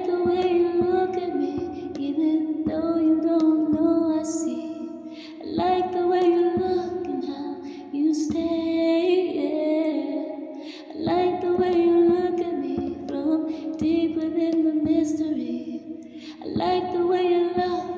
like the way you look at me, even though you don't know I see. I like the way you look and how you stay. Yeah. I like the way you look at me from deep within the mystery. I like the way you look.